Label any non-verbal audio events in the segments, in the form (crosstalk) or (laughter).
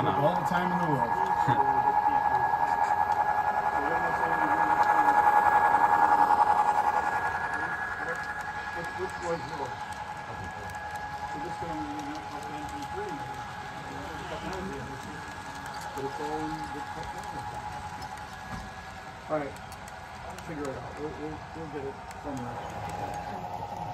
Take all the time in the world. You. All right, figure it out. We'll, we'll, we'll get it somewhere.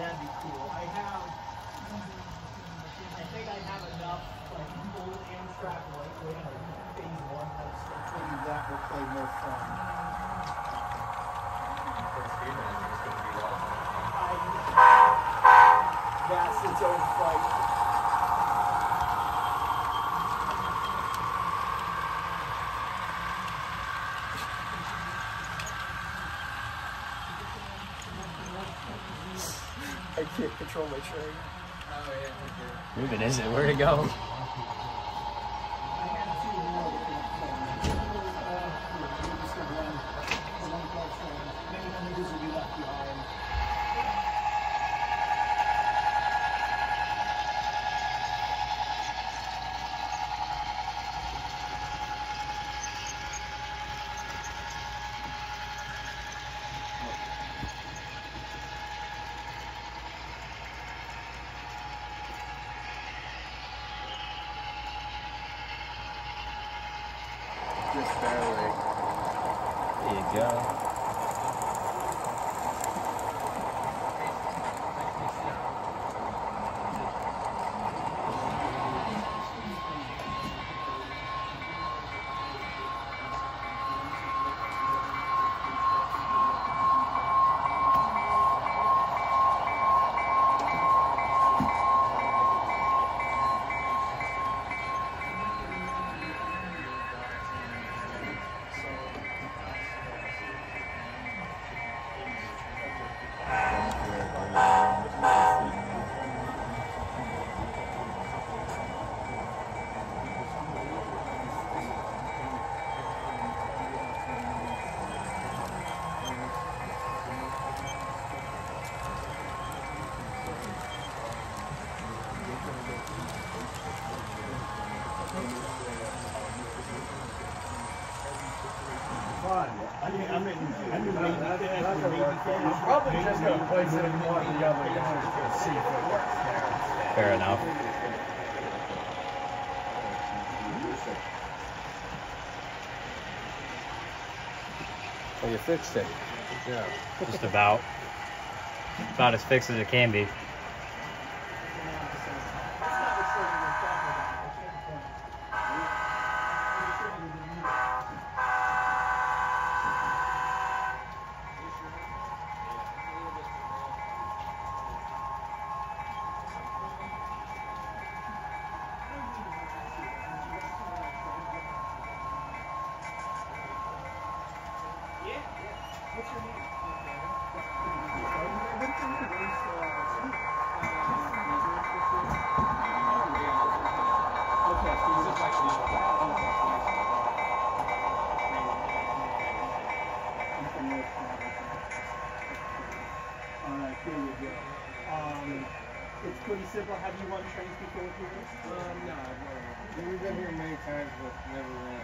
That'd be cool. I have, I think I have enough, like, old Amtrak lightweight, like, phase one, that's, that's Maybe that will play more fun. That's its own fight. Control my train. Moving, is it? Where'd it go? Just barely. There you go. Probably just gonna place it in one of the other guys to see if it works there. Fair enough. Well, you fixed it. Yeah. Just about. About as fixed as it can be. Alright, here you go. Um, it's pretty simple. Have you run trains before with yours? Um, no, I've never. We've been here many times, but never ran.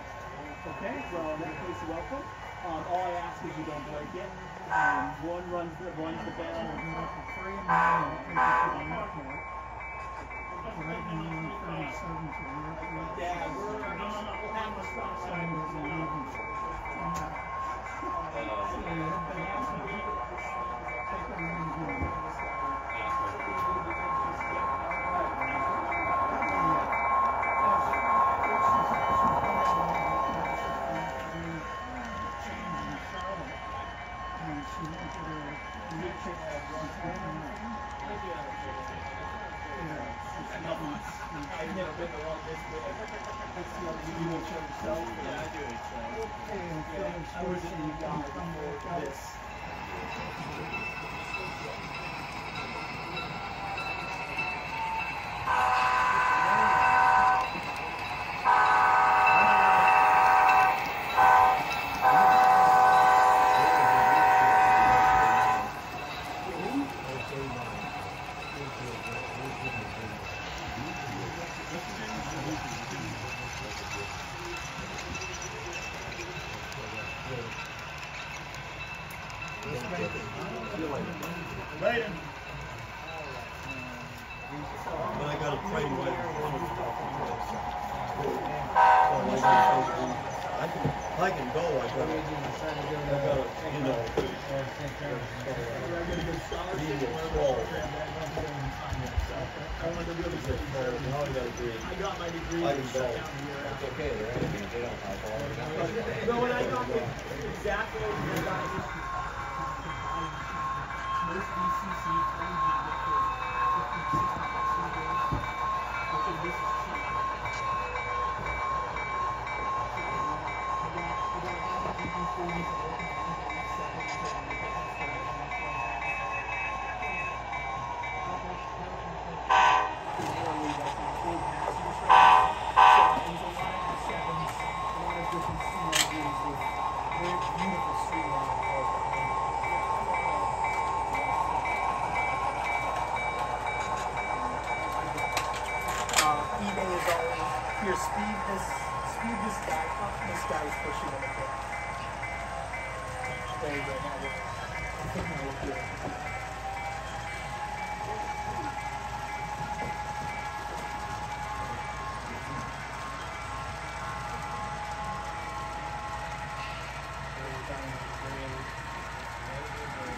Okay, well, in that case, welcome. Um, all I ask is you don't break it. Um, one runs the, runs the bell. Yeah, we're, we'll have a stop sign. I've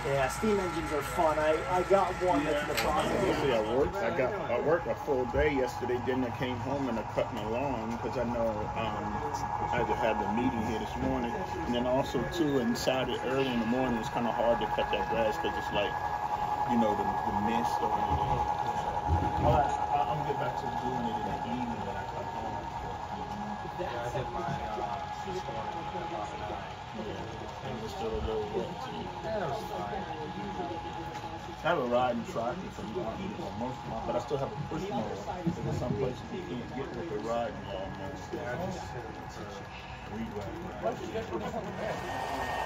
Yeah, steam engines are fun. I, I got one that's in the process. Yesterday I worked. I got I worked a full day yesterday. Then I came home and I cut my lawn because I know um, I had to the meeting here this morning. And then also too inside it early in the morning it's kind of hard to cut that grass because it's like you know the, the mist or I'll, I'll get back to doing it in the evening when I come home. Yeah, I did mine uh, this morning at about nine. And it's still a little wet too. Yeah, that was fine. I have a riding tractor for uh, most of my, but I still have a push mower. Because some places you can't get with a riding lawnmower. Yeah, I just hit it for Weed whacker.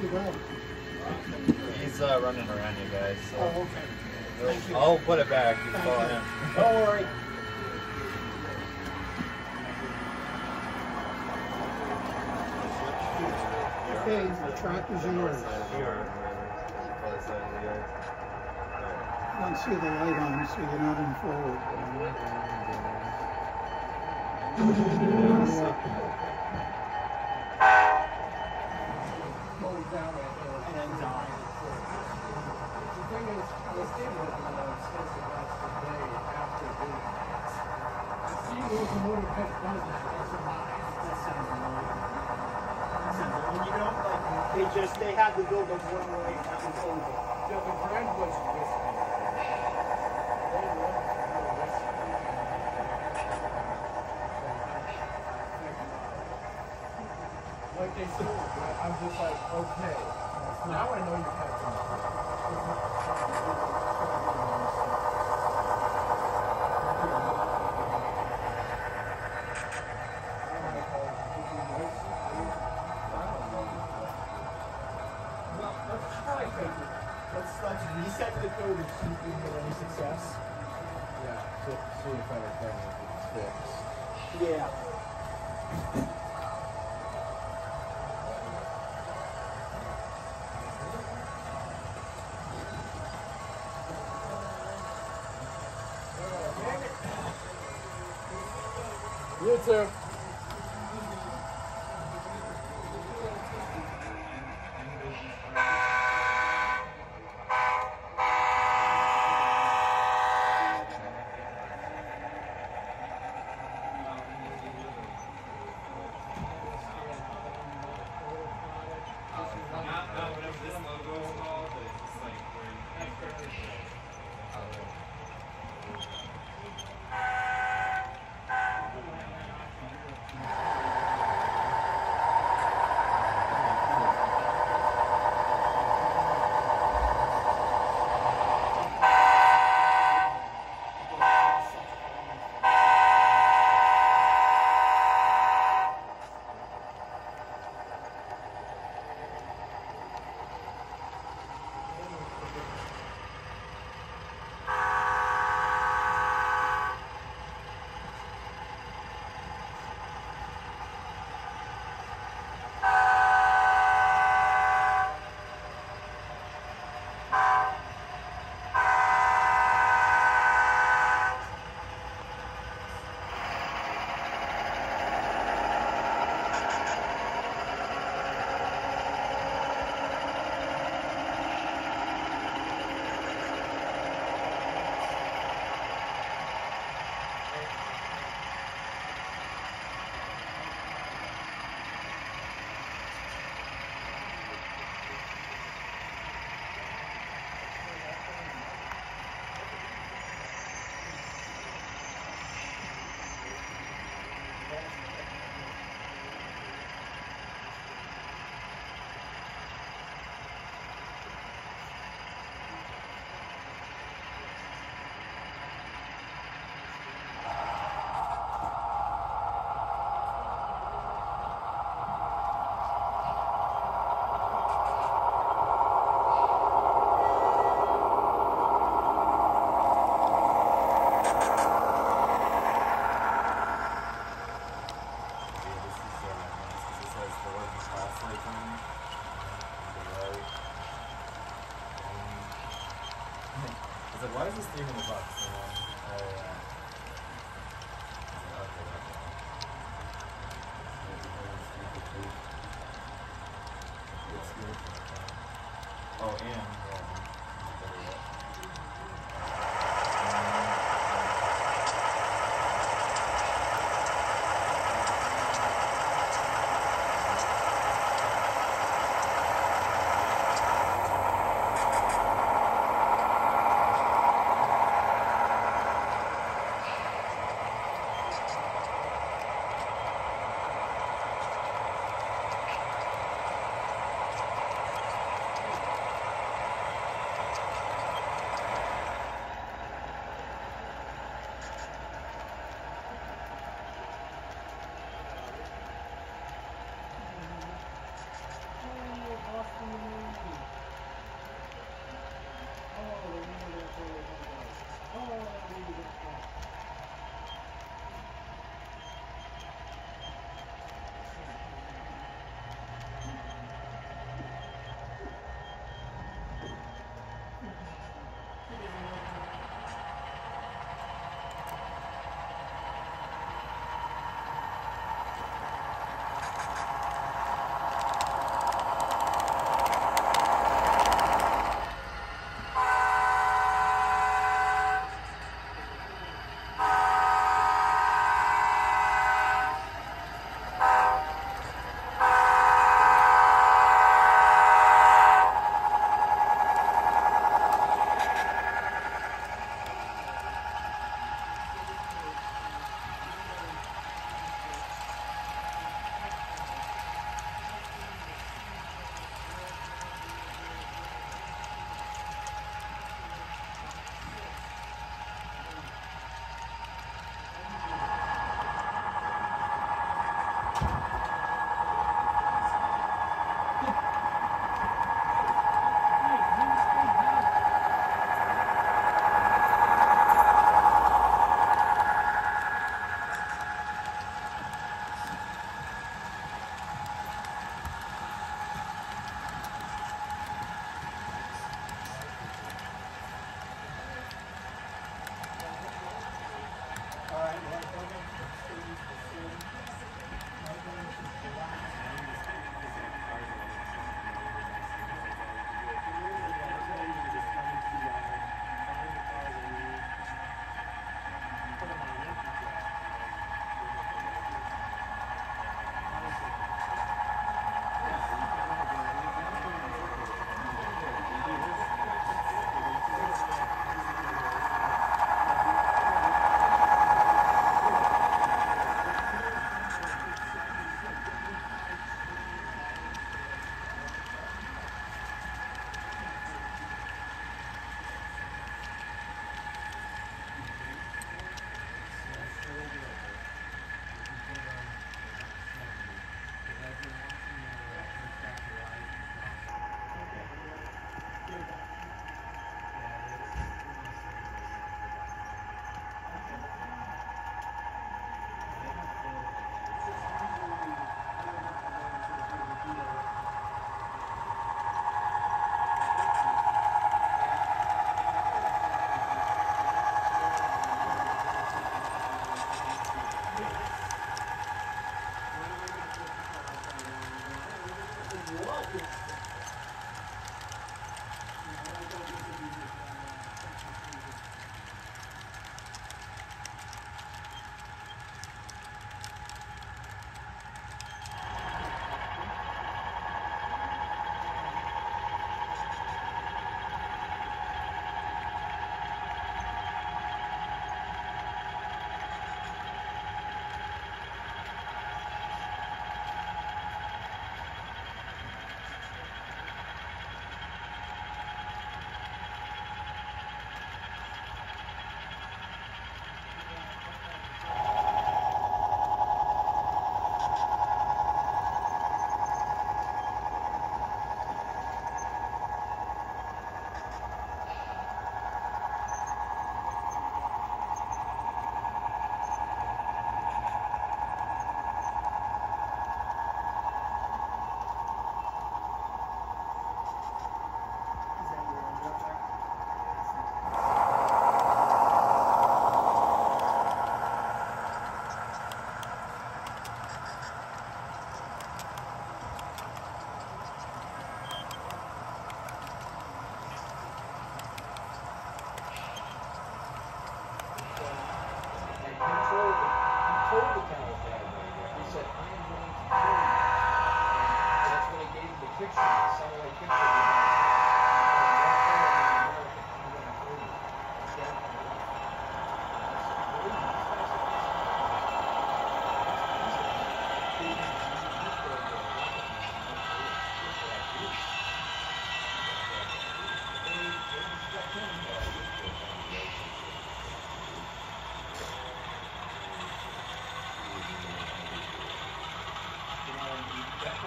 He's uh, running around you guys. So Oh, okay. Thank you. I'll put it back. You Thank follow him. (laughs) Don't worry. Okay, the track is yours. I don't see the light on, so you're not in forward. (laughs) Goes down that hill and then dies. The thing is, I was thinking of the expensive last day after doing that. See, it was a motor coach does that. That's a lot. That sounds annoying. That sounds annoying. You know, like they just they had to build those one way and that was over. The, the brand was. They. Like they sold it. I'm just like, okay. Now I know you're catching Well, reset the code and see if we can get any success. Yeah, see, see if everything is fixed. Yeah. You too.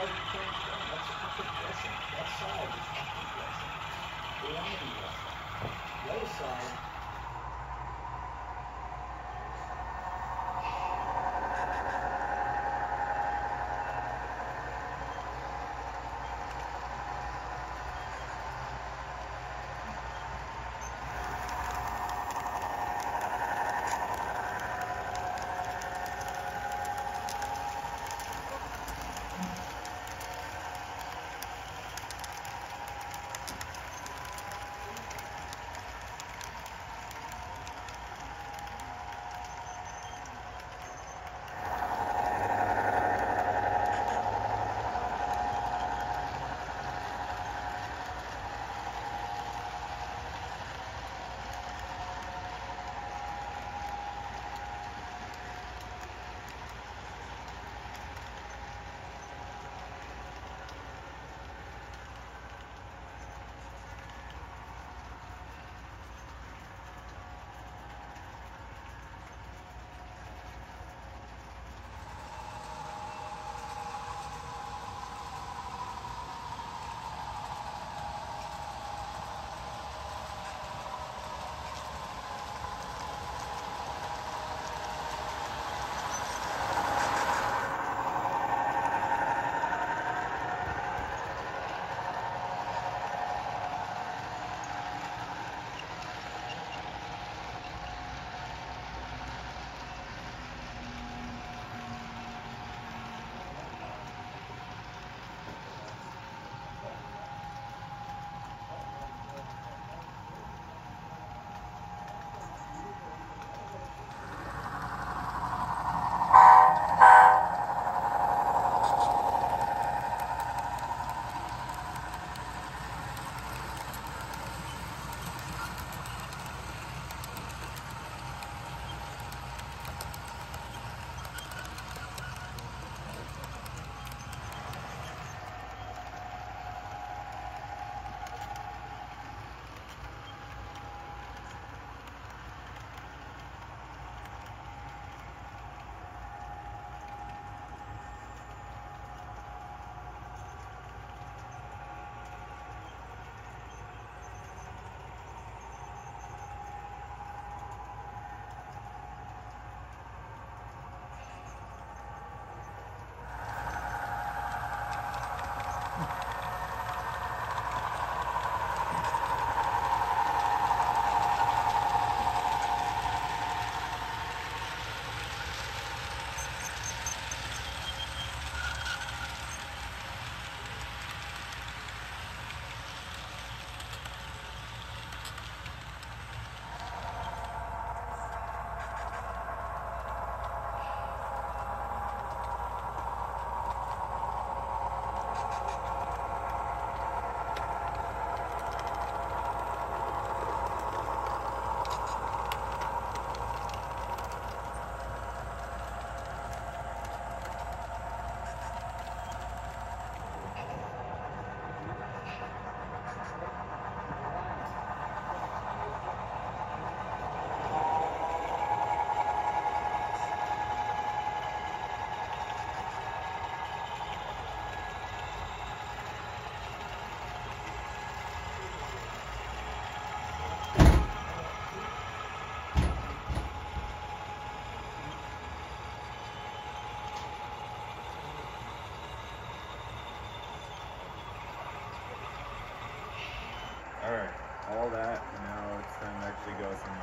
Why you can't go? That's a progression. That side is progression. The other side all that. Now it's time to actually go somewhere.